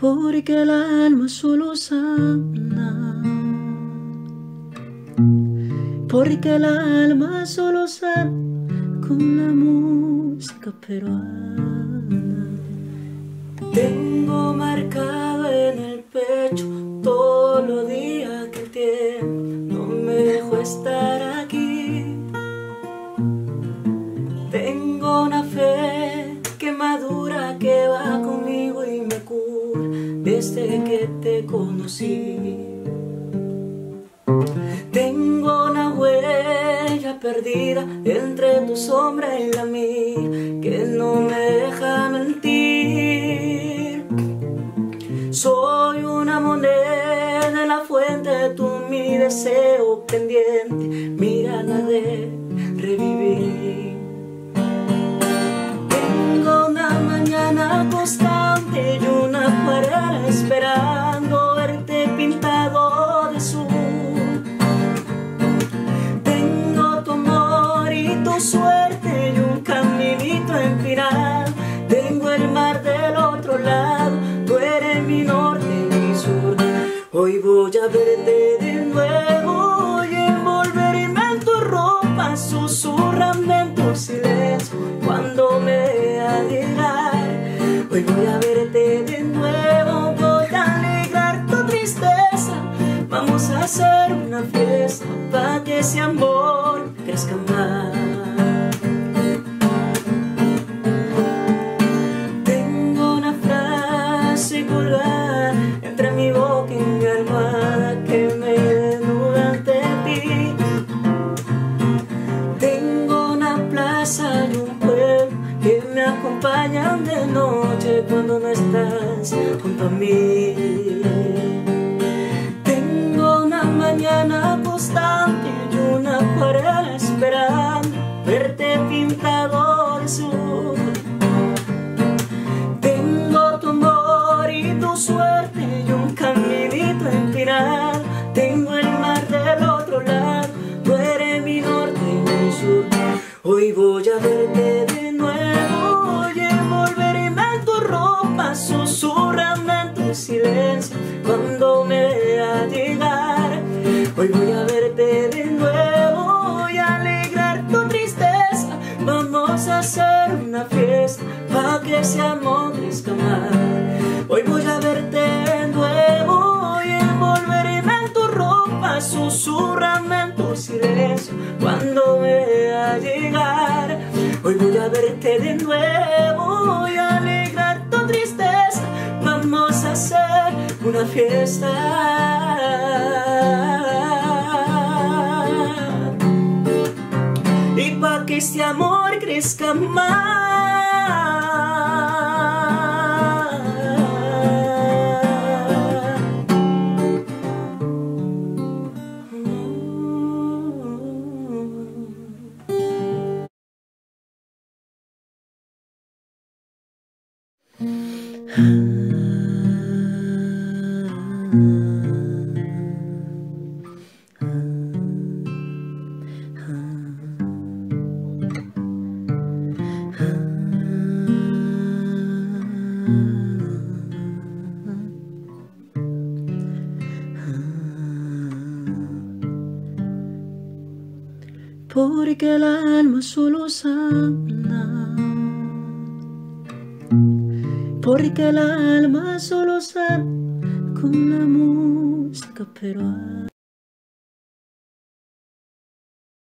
porque el alma solo sana, porque el alma solo sana con la música peruana. Tengo marcado en el pecho todos los días que tiempo no me dejó estar aquí. Tengo una fe que madura, que va conmigo y me cura desde que te conocí. Entre tu sombra y la mía que no me deja mentir. Soy una moneda en la fuente de tu mi deseo pendiente, mira la de revivir. Tengo una mañana constante y una acuarela esperando Hoy voy a verte de nuevo y envolverme en tu ropa, susurrame en tu silencio cuando me vea llegar. Hoy voy a verte de nuevo, voy a alegrar tu tristeza. Vamos a hacer una fiesta para que ese amor crezca más. Estás junto a mí. Tengo una mañana constante y una acuarela esperando verte pintado de sur. Tengo tu amor y tu suerte y un caminito empinado. Tengo el mar del otro lado, tú eres mi norte y mi sur. Hoy voy a verte de nuevo y silencio cuando me vea llegar. Hoy voy a verte de nuevo y alegrar tu tristeza. Vamos a hacer una fiesta para que ese amor crezca más. Hoy voy a verte de nuevo y envolverme en tu ropa, susurrame en tu silencio cuando me vea llegar. Hoy voy a verte de nuevo y una fiesta y pa' que este amor crezca más. Porque el alma solo sana, porque el alma solo sana con la música peruana.